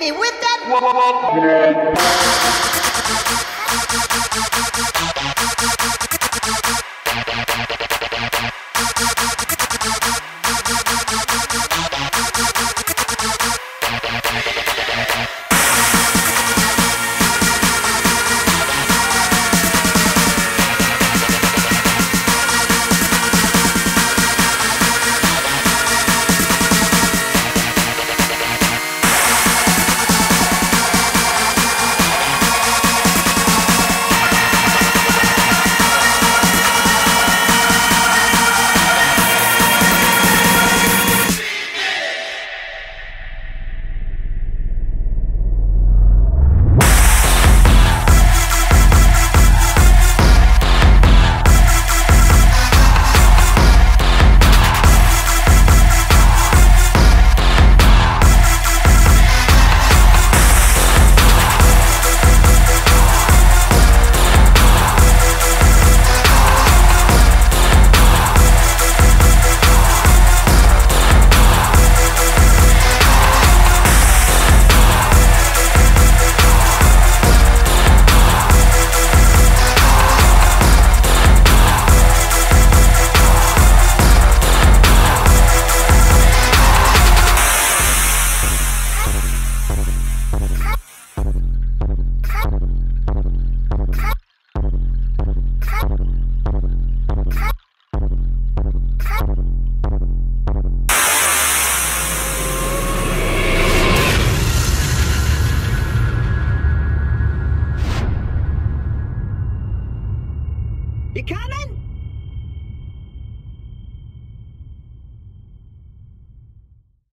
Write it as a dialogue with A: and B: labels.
A: me with that. You can't